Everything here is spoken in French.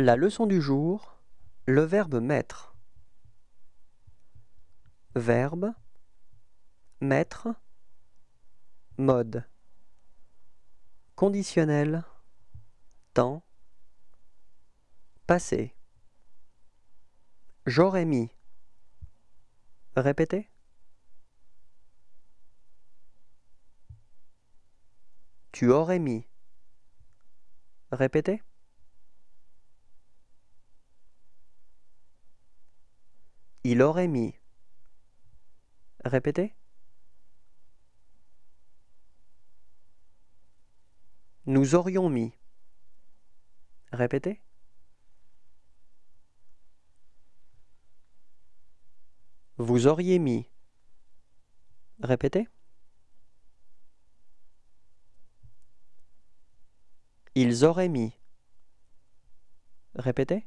La leçon du jour, le verbe mettre. Verbe, mettre, mode. Conditionnel, temps, passé. J'aurais mis. Répétez. Tu aurais mis. Répétez. Il aurait mis. Répétez. Nous aurions mis. Répétez. Vous auriez mis. Répétez. Ils auraient mis. Répétez.